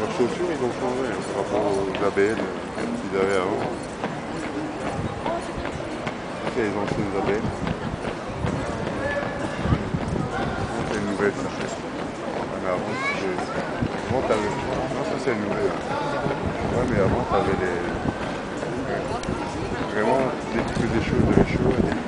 Leurs chaussures, ils ont changé par rapport aux ABL qu'ils avaient avant. C'est les anciennes ABL. C'est une nouvelle, ça. Mais avant, c'était... Avant, t'avais... Non, ça, c'est une nouvelle. Ouais, mais avant, t'avais les... решет, решет.